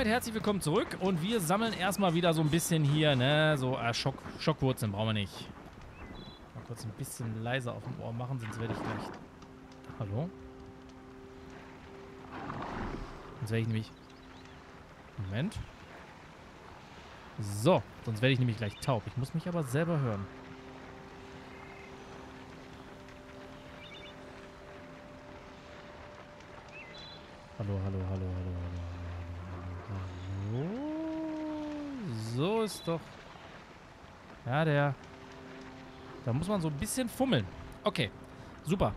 damit herzlich willkommen zurück und wir sammeln erstmal wieder so ein bisschen hier, ne, so äh, Schock, Schockwurzeln brauchen wir nicht. Mal kurz ein bisschen leiser auf dem Ohr machen, sonst werde ich gleich... Hallo? Sonst werde ich nämlich... Moment. So, sonst werde ich nämlich gleich taub. Ich muss mich aber selber hören. Hallo, hallo, hallo, hallo, hallo, hallo, hallo, hallo. So ist doch... Ja, der... Da muss man so ein bisschen fummeln. Okay, super.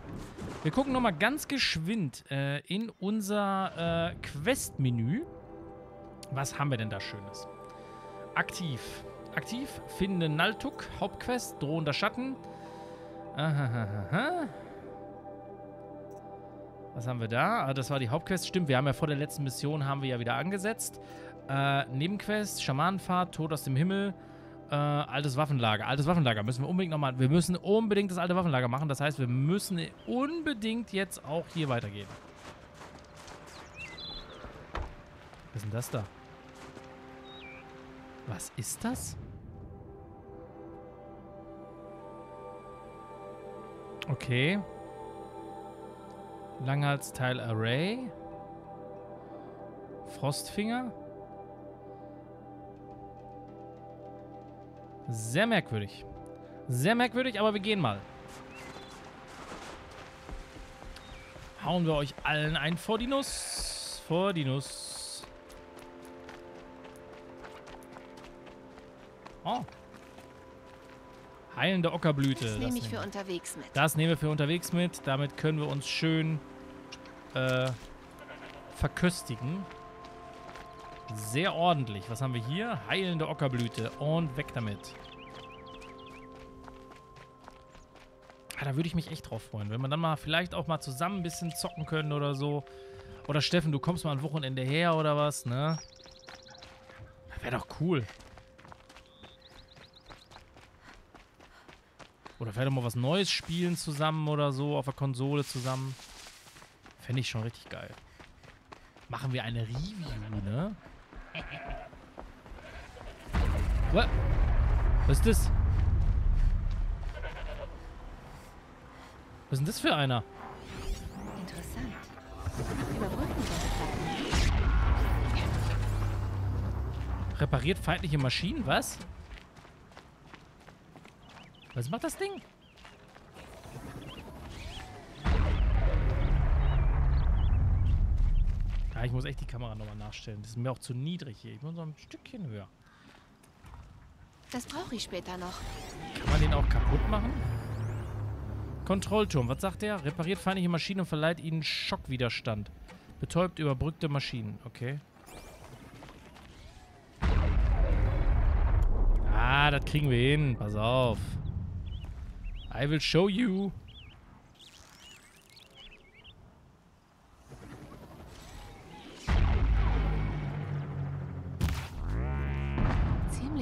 Wir gucken nochmal ganz geschwind äh, in unser äh, Quest-Menü. Was haben wir denn da Schönes? Aktiv. Aktiv. Finde Naltuk. Hauptquest. Drohender Schatten. Ahahaha. Was haben wir da? Ah, das war die Hauptquest. Stimmt, wir haben ja vor der letzten Mission haben wir ja wieder angesetzt. Äh, Nebenquest, Schamanenfahrt, Tod aus dem Himmel, äh, altes Waffenlager. Altes Waffenlager müssen wir unbedingt nochmal... Wir müssen unbedingt das alte Waffenlager machen. Das heißt, wir müssen unbedingt jetzt auch hier weitergehen. Was ist denn das da? Was ist das? Okay. Langhalsteil Array. Frostfinger. Sehr merkwürdig. Sehr merkwürdig, aber wir gehen mal. Hauen wir euch allen ein vor die Nuss. Vor die Nuss. Oh. Heilende Ockerblüte. Das nehme ich für unterwegs mit. Das nehmen wir für unterwegs mit. Damit können wir uns schön äh, verköstigen. Sehr ordentlich. Was haben wir hier? Heilende Ockerblüte. Und weg damit. Ah, da würde ich mich echt drauf freuen. Wenn wir dann mal vielleicht auch mal zusammen ein bisschen zocken können oder so. Oder Steffen, du kommst mal ein Wochenende her oder was, ne? Wäre doch cool. Oder vielleicht mal was Neues spielen zusammen oder so, auf der Konsole zusammen. Fände ich schon richtig geil. Machen wir eine Review, ne? What? Was ist das? Was ist denn das für einer? Interessant. Repariert feindliche Maschinen? Was? Was macht das Ding? Ja, ich muss echt die Kamera nochmal nachstellen. Das ist mir auch zu niedrig hier. Ich muss noch ein Stückchen höher. Das brauche ich später noch. Kann man den auch kaputt machen? Kontrollturm. Was sagt der? Repariert feindliche Maschinen und verleiht ihnen Schockwiderstand. Betäubt überbrückte Maschinen. Okay. Ah, das kriegen wir hin. Pass auf. I will show you.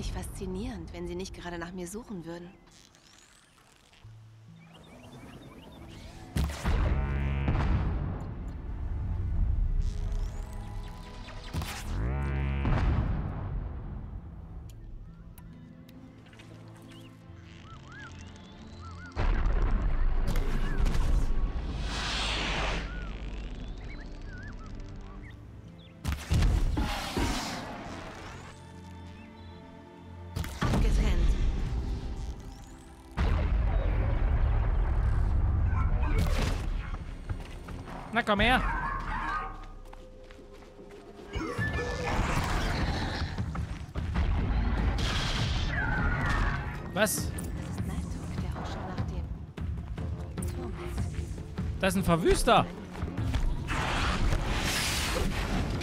Ziemlich faszinierend, wenn sie nicht gerade nach mir suchen würden. Na, komm her. Was? Das ist Naltuk,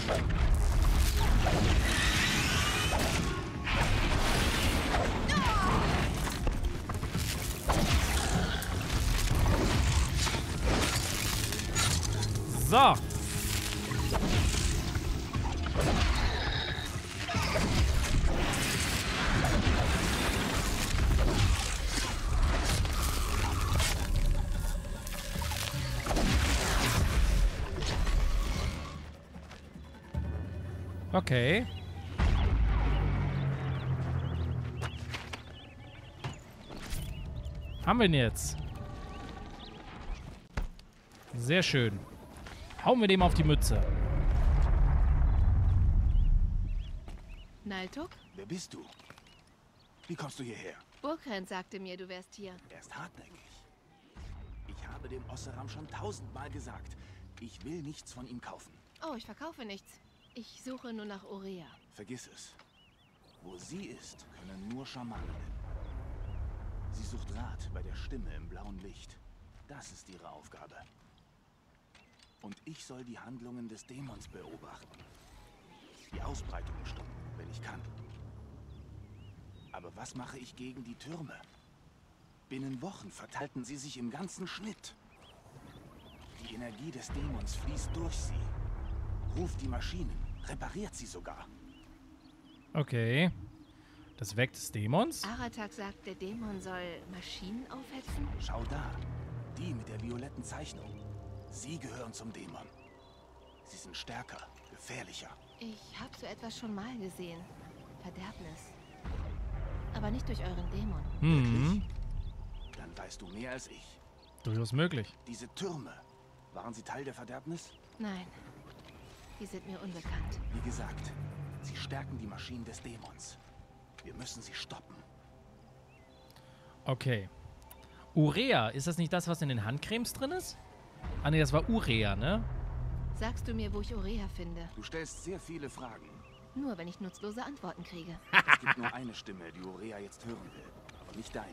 der So. Okay. Haben wir ihn jetzt? Sehr schön. Hauen wir dem auf die Mütze. Naltuk? Wer bist du? Wie kommst du hierher? Burkhan sagte mir, du wärst hier. Er ist hartnäckig. Ich habe dem Osseram schon tausendmal gesagt, ich will nichts von ihm kaufen. Oh, ich verkaufe nichts. Ich suche nur nach Orea. Vergiss es. Wo sie ist, können nur Schamanen. Sie sucht Rat bei der Stimme im blauen Licht. Das ist ihre Aufgabe. Und ich soll die Handlungen des Dämons beobachten. Die Ausbreitung stoppen, wenn ich kann. Aber was mache ich gegen die Türme? Binnen Wochen verteilten sie sich im ganzen Schnitt. Die Energie des Dämons fließt durch sie. Ruft die Maschinen, repariert sie sogar. Okay. Das Werk des Dämons? Aratak sagt, der Dämon soll Maschinen aufhetzen? Schau da, die mit der violetten Zeichnung. Sie gehören zum Dämon. Sie sind stärker, gefährlicher. Ich habe so etwas schon mal gesehen. Verderbnis. Aber nicht durch euren Dämon. Hm, Dann weißt du mehr als ich. durchaus möglich. Diese Türme, waren sie Teil der Verderbnis? Nein. Die sind mir unbekannt. Wie gesagt, sie stärken die Maschinen des Dämons. Wir müssen sie stoppen. Okay. Urea, ist das nicht das, was in den Handcremes drin ist? Ah, nee, das war Urea, ne? Sagst du mir, wo ich Orea finde? Du stellst sehr viele Fragen. Nur wenn ich nutzlose Antworten kriege. Es gibt nur eine Stimme, die Urea jetzt hören will. Aber nicht deine.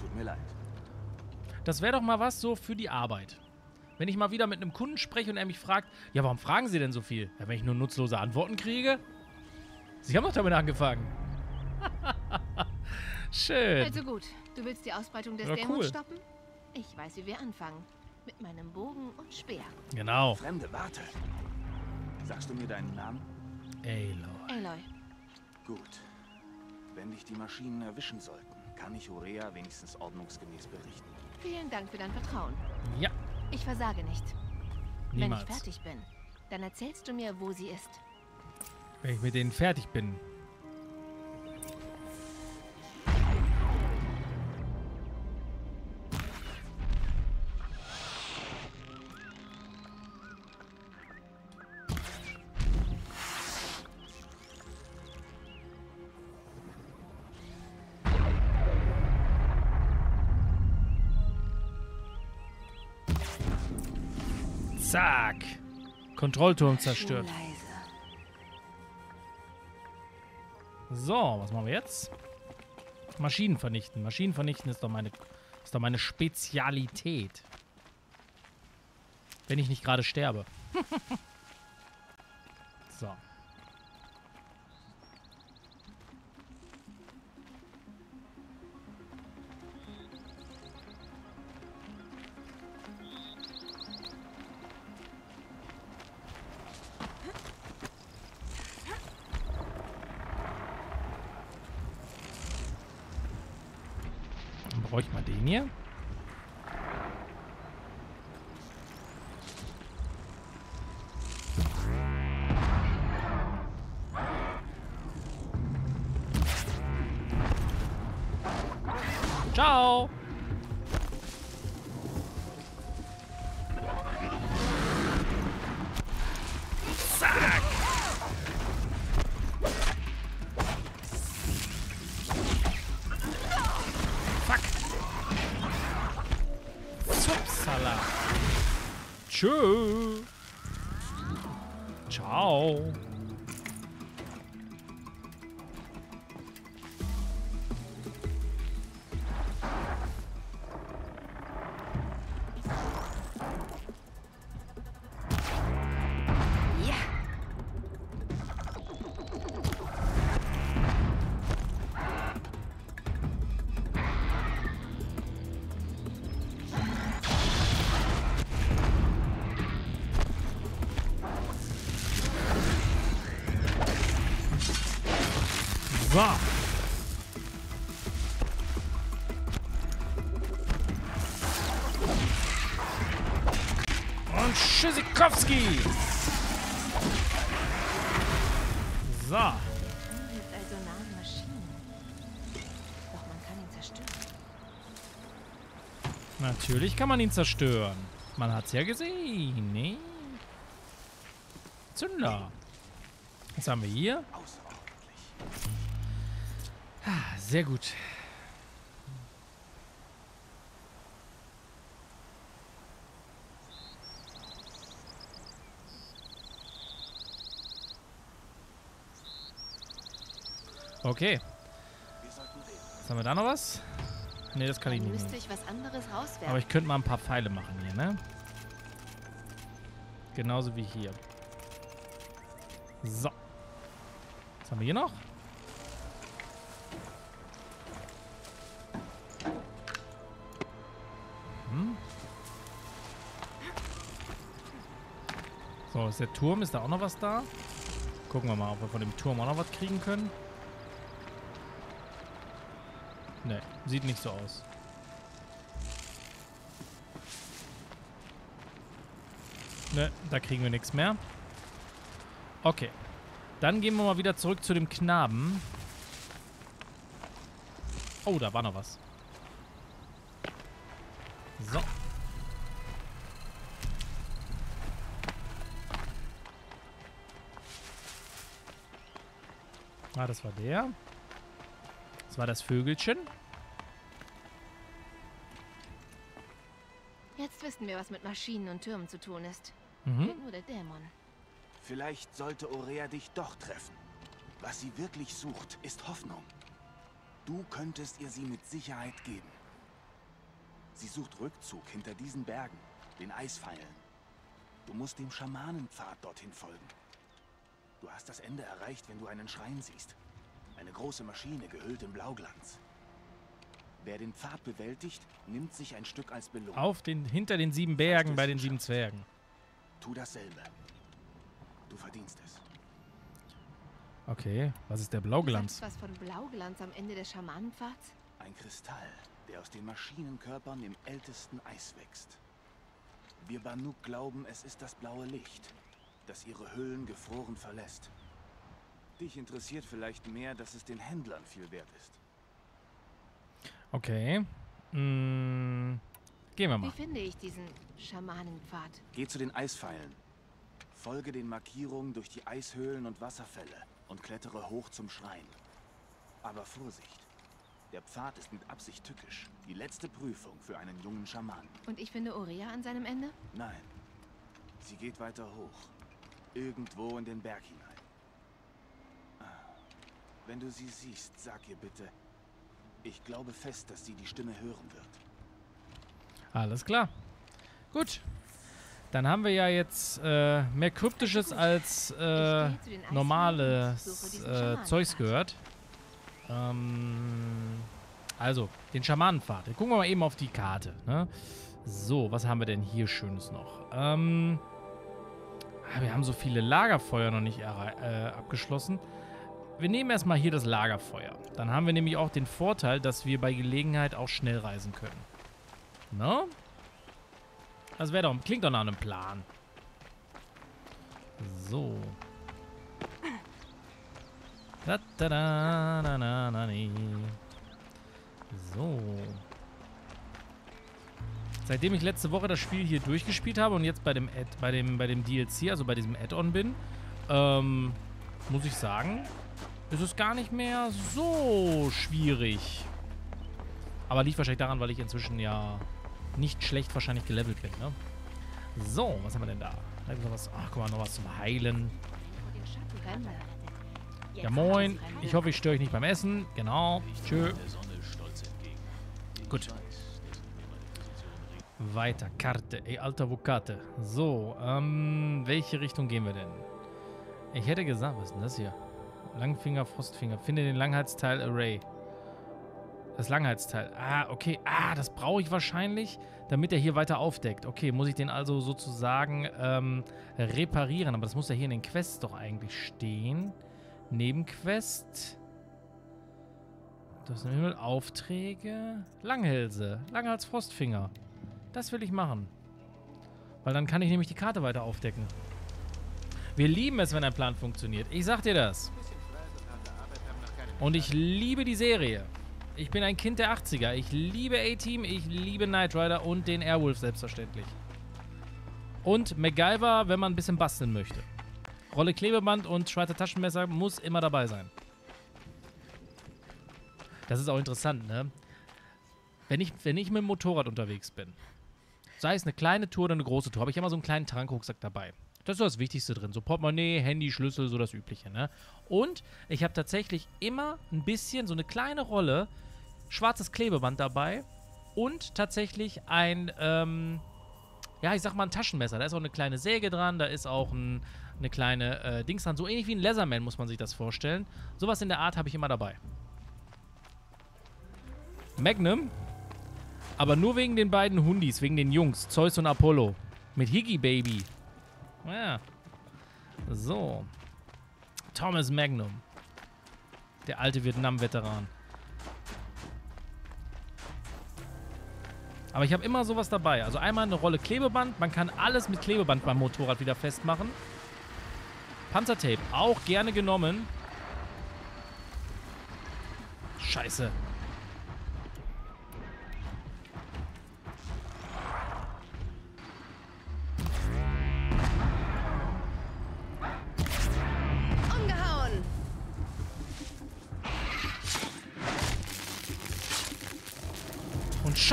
Tut mir leid. Das wäre doch mal was so für die Arbeit. Wenn ich mal wieder mit einem Kunden spreche und er mich fragt, ja, warum fragen Sie denn so viel? Ja, wenn ich nur nutzlose Antworten kriege? Sie haben doch damit angefangen. Schön. Also gut, du willst die Ausbreitung des Ja, Dämons cool. stoppen? Ich weiß, wie wir anfangen. Mit meinem Bogen und Speer. Genau. Fremde, warte. Sagst du mir deinen Namen? Aloy. Aloy, Gut. Wenn dich die Maschinen erwischen sollten, kann ich Urea wenigstens ordnungsgemäß berichten. vielen Dank für dein Vertrauen. Ja, Ich versage nicht. Wenn niemals. ich fertig bin, dann erzählst du mir, wo sie ist. Wenn ich mit denen fertig bin. Zack. Kontrollturm zerstört. So, was machen wir jetzt? Maschinen vernichten. Maschinen vernichten ist doch meine, ist doch meine Spezialität. Wenn ich nicht gerade sterbe. so. Tschö. So. Und Tschüssikowski. So. Natürlich kann man ihn zerstören. Man hat's ja gesehen, ne? Zünder. Was haben wir hier? Ah, sehr gut. Okay. Was haben wir da noch was? Ne, das kann ich nicht müsste ich was anderes rauswerfen. Aber ich könnte mal ein paar Pfeile machen hier, ne? Genauso wie hier. So. Was haben wir hier noch? So, ist der Turm. Ist da auch noch was da? Gucken wir mal, ob wir von dem Turm auch noch was kriegen können. Ne, sieht nicht so aus. Ne, da kriegen wir nichts mehr. Okay. Dann gehen wir mal wieder zurück zu dem Knaben. Oh, da war noch was. So. Ah, das war der. Das war das Vögelchen. Jetzt wissen wir, was mit Maschinen und Türmen zu tun ist. Mhm. Nur der Dämon. Vielleicht sollte Aurea dich doch treffen. Was sie wirklich sucht, ist Hoffnung. Du könntest ihr sie mit Sicherheit geben. Sie sucht Rückzug hinter diesen Bergen, den Eispfeilen. Du musst dem Schamanenpfad dorthin folgen. Du hast das Ende erreicht, wenn du einen Schrein siehst. Eine große Maschine gehüllt in Blauglanz. Wer den Pfad bewältigt, nimmt sich ein Stück als Belohnung. Auf den, hinter den sieben Bergen bei den sieben Zwergen. Tu dasselbe. Du verdienst es. Okay, was ist der Blauglanz? was von Blauglanz am Ende des Schamanenpfads? Ein Kristall, der aus den Maschinenkörpern im ältesten Eis wächst. Wir Banuk glauben, es ist das blaue Licht, das ihre Hüllen gefroren verlässt. Dich interessiert vielleicht mehr, dass es den Händlern viel wert ist. Okay. Mm, gehen wir Wie mal. finde ich diesen Schamanenpfad? Geh zu den Eispfeilen. Folge den Markierungen durch die Eishöhlen und Wasserfälle und klettere hoch zum Schrein. Aber Vorsicht! Der Pfad ist mit Absicht tückisch. Die letzte Prüfung für einen jungen Schamanen. Und ich finde Orea an seinem Ende? Nein. Sie geht weiter hoch. Irgendwo in den Berg hinein. Ah. Wenn du sie siehst, sag ihr bitte. Ich glaube fest, dass sie die Stimme hören wird. Alles klar. Gut. Dann haben wir ja jetzt äh, mehr Kryptisches als äh, normales äh. Zeugs gehört. Ähm, also, den Schamanenpfad. Den gucken wir mal eben auf die Karte. Ne? So, was haben wir denn hier Schönes noch? Ähm, wir haben so viele Lagerfeuer noch nicht äh, abgeschlossen. Wir nehmen erstmal hier das Lagerfeuer. Dann haben wir nämlich auch den Vorteil, dass wir bei Gelegenheit auch schnell reisen können. Ne? Das wäre doch, klingt doch nach einem Plan. So. Da, da, da, na, na, na, nee. So. Seitdem ich letzte Woche das Spiel hier durchgespielt habe und jetzt bei dem Add, bei dem, bei dem DLC, also bei diesem Add-on bin, ähm, muss ich sagen, ist es gar nicht mehr so schwierig. Aber liegt wahrscheinlich daran, weil ich inzwischen ja nicht schlecht wahrscheinlich gelevelt bin, ne? So, was haben wir denn da? Da gibt's noch was. Ach, guck mal, noch was zum Heilen. Ja, moin. Ich hoffe, ich störe euch nicht beim Essen. Genau. Tschö. Gut. Weiter. Karte. Ey, alter Vokate. So, ähm, welche Richtung gehen wir denn? Ich hätte gesagt, was ist denn das hier? Langfinger, Frostfinger. Finde den Langheitsteil Array. Das Langheitsteil. Ah, okay. Ah, das brauche ich wahrscheinlich, damit er hier weiter aufdeckt. Okay, muss ich den also sozusagen ähm, reparieren. Aber das muss ja hier in den Quests doch eigentlich stehen. Nebenquest. Das sind Himmel. Aufträge. Langhälse. Langhals Frostfinger. Das will ich machen. Weil dann kann ich nämlich die Karte weiter aufdecken. Wir lieben es, wenn ein Plan funktioniert. Ich sag dir das. Und ich liebe die Serie. Ich bin ein Kind der 80er. Ich liebe A-Team, ich liebe Knight Rider und den Airwolf selbstverständlich. Und MacGyver, wenn man ein bisschen basteln möchte. Rolle Klebeband und Schweizer Taschenmesser muss immer dabei sein. Das ist auch interessant, ne? Wenn ich, wenn ich mit dem Motorrad unterwegs bin, sei es eine kleine Tour oder eine große Tour, habe ich immer so einen kleinen Trankrucksack dabei. Das ist so das Wichtigste drin. So Portemonnaie, Handy, Schlüssel, so das Übliche, ne? Und ich habe tatsächlich immer ein bisschen, so eine kleine Rolle, schwarzes Klebeband dabei und tatsächlich ein, ähm, ja, ich sag mal ein Taschenmesser. Da ist auch eine kleine Säge dran, da ist auch ein, eine kleine äh, Dings dran. So ähnlich wie ein Leatherman muss man sich das vorstellen. Sowas in der Art habe ich immer dabei. Magnum. Aber nur wegen den beiden Hundis, wegen den Jungs, Zeus und Apollo. Mit Higgy Baby. Ja. So. Thomas Magnum. Der alte Vietnam-Veteran. Aber ich habe immer sowas dabei. Also einmal eine Rolle Klebeband. Man kann alles mit Klebeband beim Motorrad wieder festmachen. Panzertape. Auch gerne genommen. Scheiße.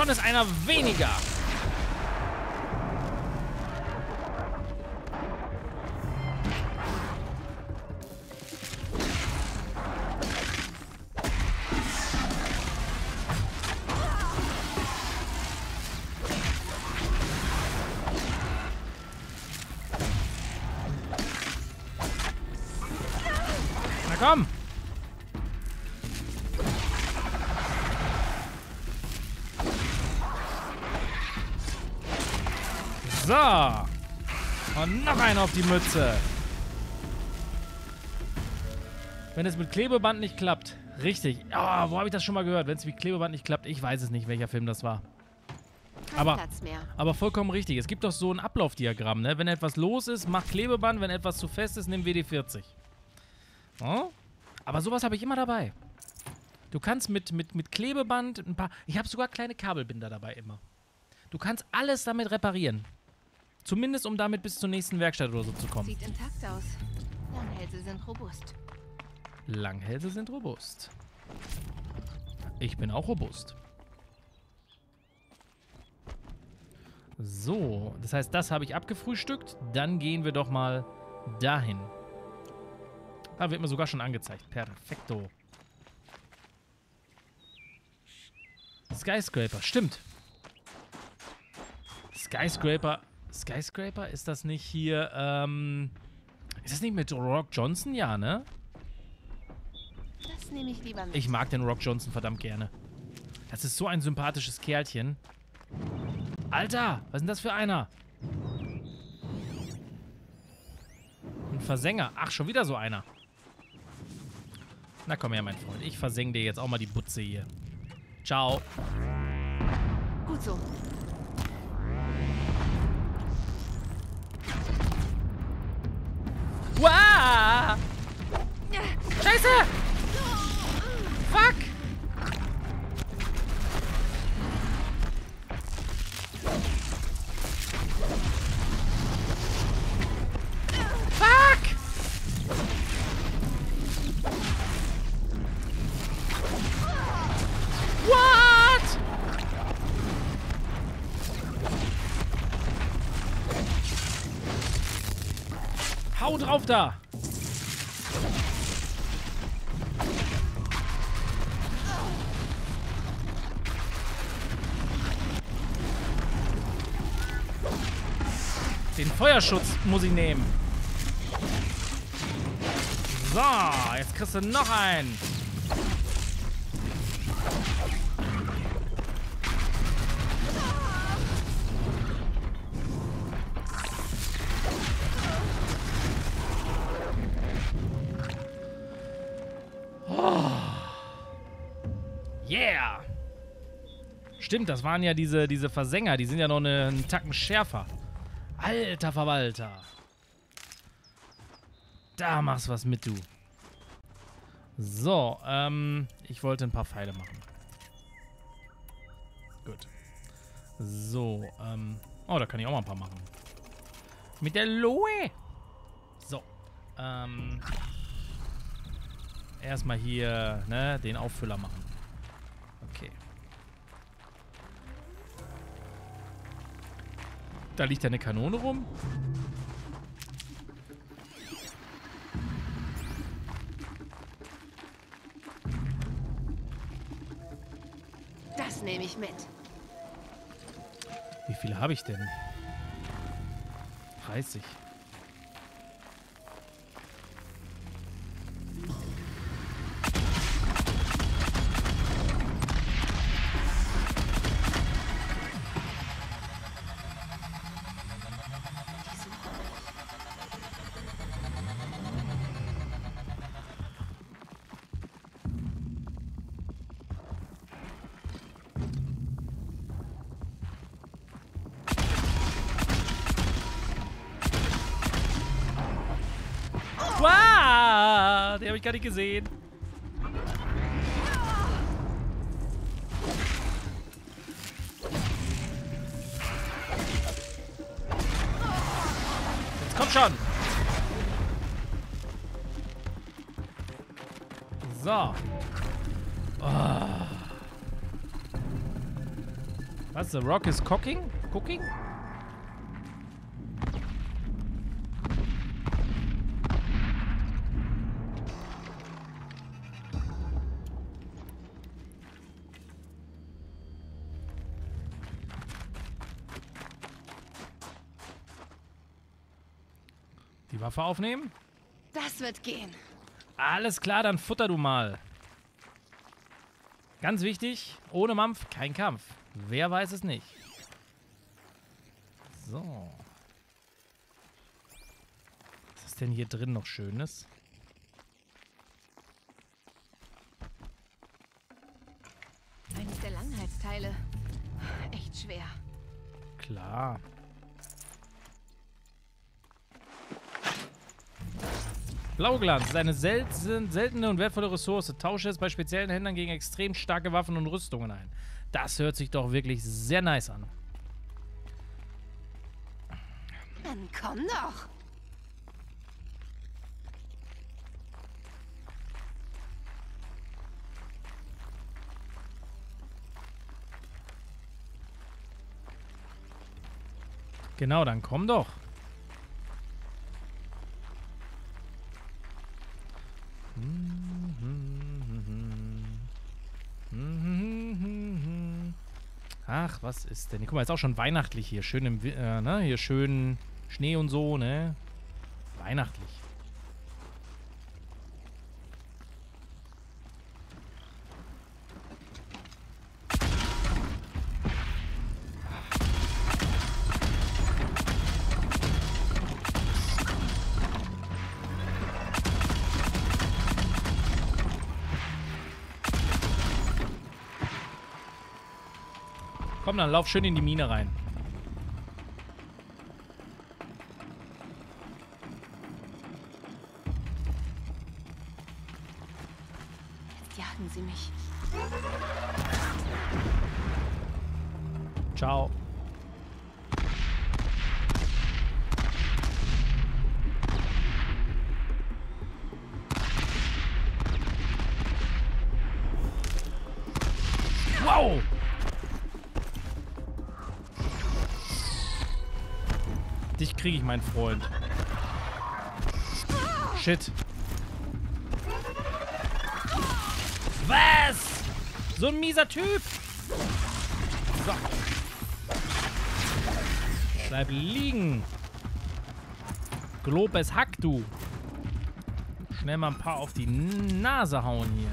Schon ist einer weniger. Na komm. So. Und noch einer auf die Mütze. Wenn es mit Klebeband nicht klappt. Richtig. Oh, wo habe ich das schon mal gehört? Wenn es mit Klebeband nicht klappt, ich weiß es nicht, welcher Film das war. Kein Aber-. Aber vollkommen richtig. Es gibt doch so ein Ablaufdiagramm, ne? Wenn etwas los ist, mach Klebeband. Wenn etwas zu fest ist, nimm WD-40. Oh? Aber sowas habe ich immer dabei. Du kannst mit, mit, mit Klebeband ein paar... Ich habe sogar kleine Kabelbinder dabei immer. Du kannst alles damit reparieren. Zumindest, um damit bis zur nächsten Werkstatt oder so zu kommen. Sieht intakt aus. Langhälse sind robust. Langhälse sind robust. Ich bin auch robust. So, das heißt, das habe ich abgefrühstückt. Dann gehen wir doch mal dahin. Ah, wird mir sogar schon angezeigt. Perfekto. Skyscraper, stimmt. Skyscraper. Skyscraper, ist das nicht hier, ähm... Ist das nicht mit Rock Johnson? Ja, ne? Das nehme ich lieber mit. Ich mag den Rock Johnson verdammt gerne. Das ist so ein sympathisches Kerlchen. Alter, was ist denn das für einer? Ein Versänger. Ach, schon wieder so einer. Na komm her, mein Freund. Ich verseng dir jetzt auch mal die Butze hier. Ciao. Gut so. Scheiße! Fuck! Hau drauf da! Feuerschutz muss ich nehmen. So, jetzt kriegst du noch einen. Oh. Yeah! Stimmt, das waren ja diese, diese Versänger. Die sind ja noch eine, einen Tacken schärfer. Alter Verwalter. Da machst was mit, du. So, ähm, ich wollte ein paar Pfeile machen. Gut. So, ähm, oh, da kann ich auch mal ein paar machen. Mit der Loe. So, ähm, erstmal hier, ne, den Auffüller machen. Da liegt eine Kanone rum. Das nehme ich mit. Wie viele habe ich denn? 30. gar nicht gesehen. Jetzt komm schon. So. Oh. Was? The Rock is cooking? Cooking? Waffe aufnehmen? Das wird gehen. Alles klar, dann futter du mal. Ganz wichtig, ohne Mampf kein Kampf. Wer weiß es nicht. So. Was ist denn hier drin noch Schönes? Eines der Langhalsteile. Echt schwer. Klar. Blauglanz ist eine selten, seltene und wertvolle Ressource. Tausche es bei speziellen Händlern gegen extrem starke Waffen und Rüstungen ein. Das hört sich doch wirklich sehr nice an. Dann komm doch. Genau, dann komm doch. Ach, was ist denn? Guck mal, ist auch schon weihnachtlich hier. Schön im, äh, ne? Hier schön Schnee und so, ne? Weihnachtlich. Komm, dann lauf schön in die Mine rein. Kriege ich, mein Freund. Shit. Was? So ein mieser Typ. So. Bleib liegen. Globes Hack, du. Schnell mal ein paar auf die Nase hauen hier.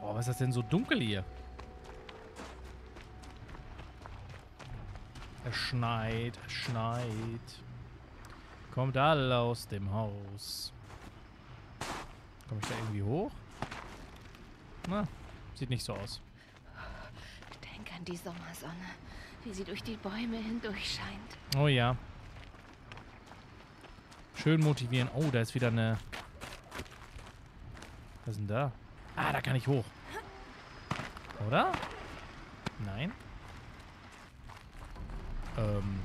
Boah, was ist das denn so dunkel hier? Es schneit, es schneit. Kommt alle aus dem Haus. Komme ich da irgendwie hoch? Na, sieht nicht so aus. Denk an die Sommersonne, wie sie durch die Bäume hindurch scheint. Oh ja. Schön motivieren. Oh, da ist wieder eine... Was ist denn da? Ah, da kann ich hoch. Oder? Nein? Ähm...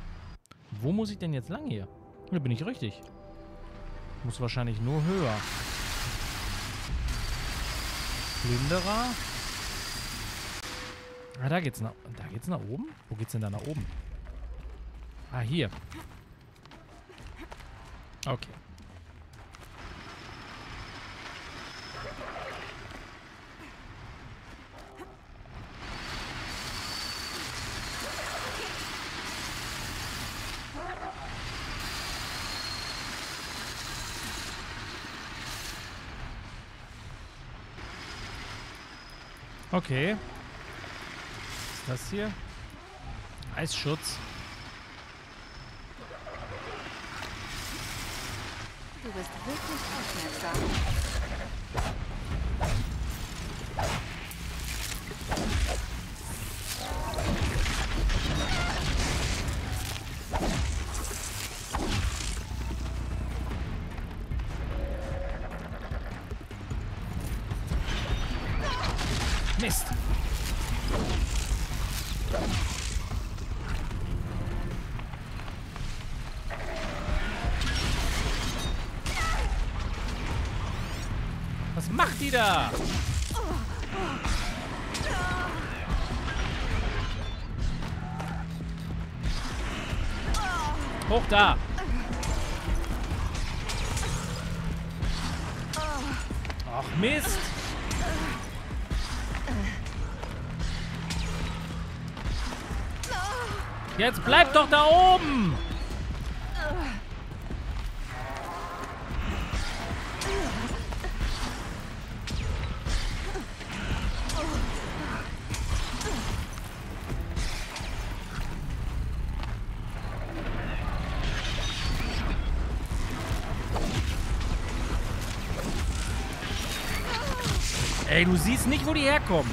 Wo muss ich denn jetzt lang hier? Hier bin ich richtig. Muss wahrscheinlich nur höher. Plünderer. Ah, da geht's nach... Da geht's nach oben? Wo geht's denn da nach oben? Ah, hier. Okay. Okay. Was ist das hier? Eisschutz. Du bist wirklich aufmerksam. Da? Hoch da. Ach Mist. Jetzt bleib doch da oben! Du siehst nicht, wo die herkommen.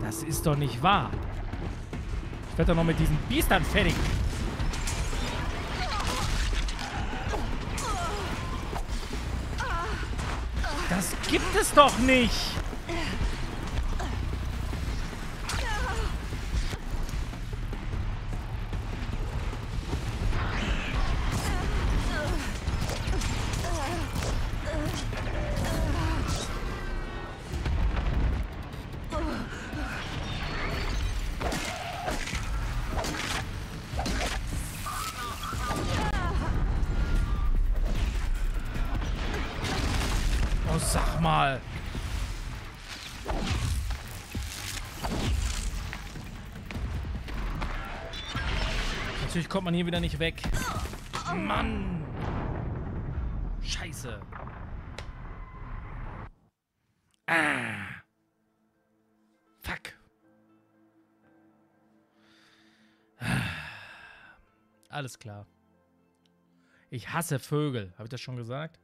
Das ist doch nicht wahr. Ich werde doch noch mit diesen Biestern fertig. Das gibt es doch nicht. Mal. Natürlich kommt man hier wieder nicht weg. Mann. Scheiße. Ah. Fuck. Ah. Alles klar. Ich hasse Vögel. Habe ich das schon gesagt?